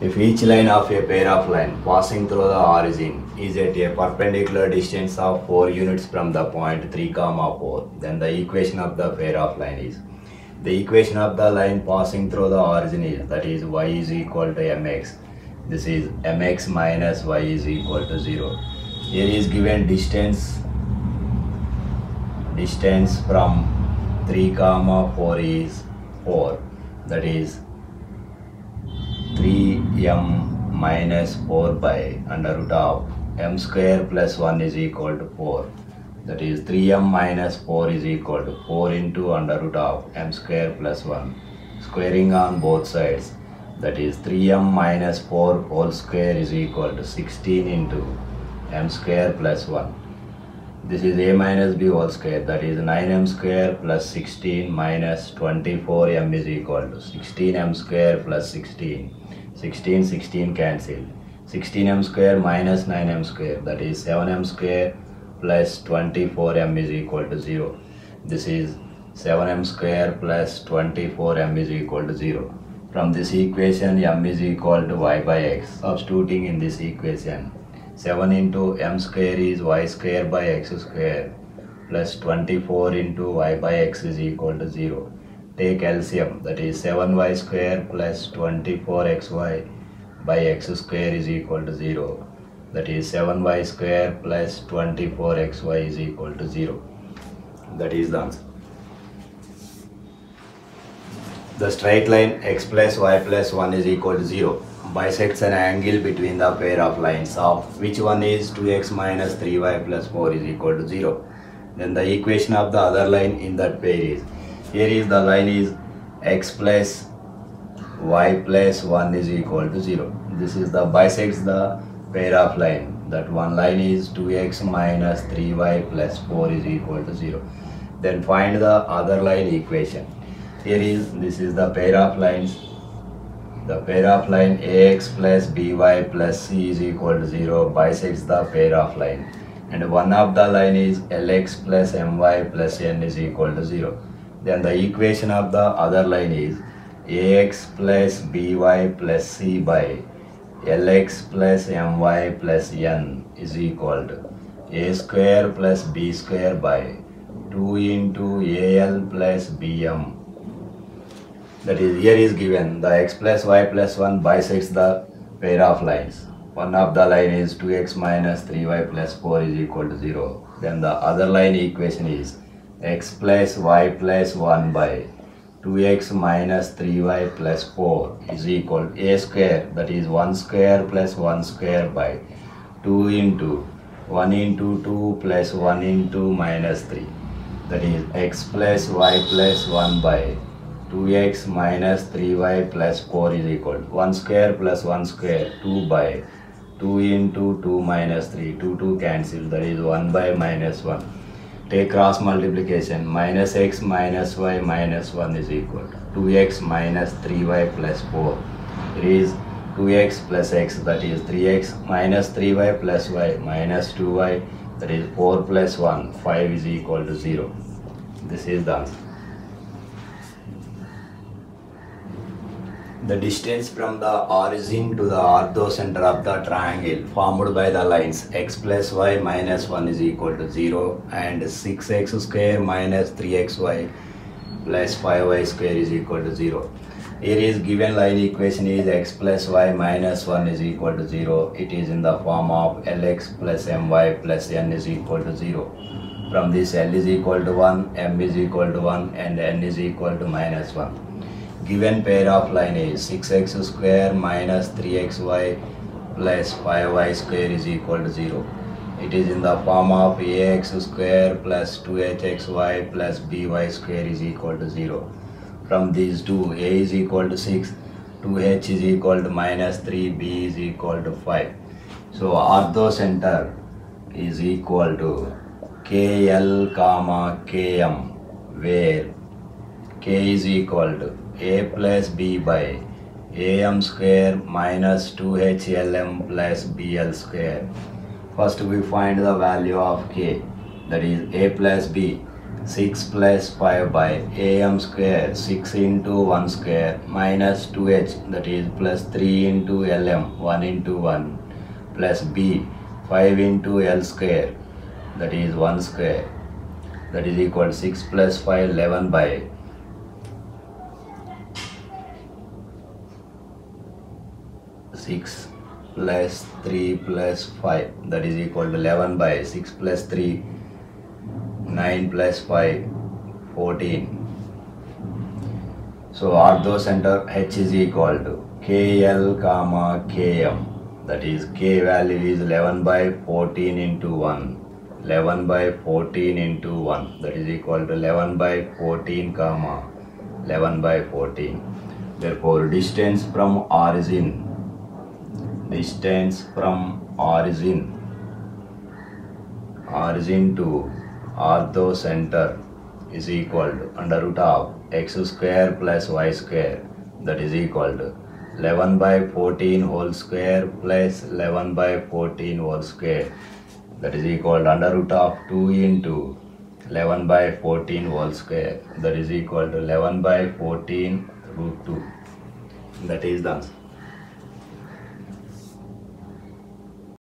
If each line of a pair of line passing through the origin is at a perpendicular distance of 4 units from the point 3 comma 4, then the equation of the pair of line is the equation of the line passing through the origin is that is y is equal to mx. This is mx minus y is equal to 0. Here is given distance distance from 3 comma 4 is 4 that is 3m minus 4 by under root of m square plus 1 is equal to 4 that is 3m minus 4 is equal to 4 into under root of m square plus 1 squaring on both sides. That is 3m minus 4 whole square is equal to 16 into m square plus 1 this is a minus b whole square. That is 9m square plus 16 minus 24m is equal to 16m square plus 16 16 16 cancel 16m square minus 9m square that is 7m square plus 24m is equal to 0 this is 7m square plus 24m is equal to 0 from this equation m is equal to y by x substituting in this equation. 7 into m square is y square by x square plus 24 into y by x is equal to 0. Take LCM that is 7y square plus 24xy by x square is equal to 0. That is 7y square plus 24xy is equal to 0. That is the answer. The straight line x plus y plus 1 is equal to 0 bisects an angle between the pair of lines of which one is 2x minus 3y plus 4 is equal to 0. Then the equation of the other line in that pair is here is the line is x plus y plus 1 is equal to 0. This is the bisects the pair of line that one line is 2x minus 3y plus 4 is equal to 0. Then find the other line equation. Here is this is the pair of lines the pair of line ax plus by plus c is equal to 0 bisects the pair of line and one of the line is lx plus my plus n is equal to 0. Then the equation of the other line is ax plus by plus c by lx plus my plus n is equal to a square plus b square by 2 into al plus bm that is here is given. The x plus y plus 1 bisects the pair of lines. One of the line is 2x minus 3y plus 4 is equal to 0 then the other line equation is x plus y plus 1 by 2x minus 3y plus 4 is equal to a square. That is 1 square plus 1 square by 2 into 1 into 2 plus 1 into minus 3 that is x plus y plus 1 by 2x minus 3y plus 4 is equal to 1 square plus 1 square 2 by 2 into 2 minus 3 2 2 cancel. That is 1 by minus 1 take cross multiplication. Minus x minus y minus 1 is equal to 2x minus 3y plus 4 it is 2x plus x that is 3x minus 3y plus y minus 2y that is 4 plus 1 5 is equal to 0 this is the answer The distance from the origin to the orthocenter of the triangle formed by the lines x plus y minus 1 is equal to 0 and 6x square minus 3xy plus 5y square is equal to 0. Here is given line equation is x plus y minus 1 is equal to 0. It is in the form of lx plus my plus n is equal to 0. From this L is equal to 1, M is equal to 1 and N is equal to minus 1 given pair of line is 6x square minus 3xy plus 5y square is equal to 0. It is in the form of ax square plus 2hxy plus by square is equal to 0. From these two, a is equal to 6, 2h is equal to minus 3, b is equal to 5. So orthocenter is equal to kl comma km where k is equal to a plus b by am square minus 2hlm plus bl square. First we find the value of k that is a plus b 6 plus 5 by am square 6 into 1 square minus 2h that is plus 3 into lm 1 into 1 plus b 5 into l square that is 1 square that is equal to 6 plus 5 11 by 6 plus 3 plus 5 that is equal to 11 by 6 plus 3 9 plus 5 14 so ortho center h is equal to kl comma km that is k value is 11 by 14 into 1 11 by 14 into 1 that is equal to 11 by 14 comma 11 by 14 therefore distance from origin distance from origin. Origin to ortho center is equal to under root of x square plus y square that is equal to 11 by 14 whole square plus 11 by 14 whole square that is equal to under root of 2 into 11 by 14 whole square that is equal to 11 by 14 root 2 that is the answer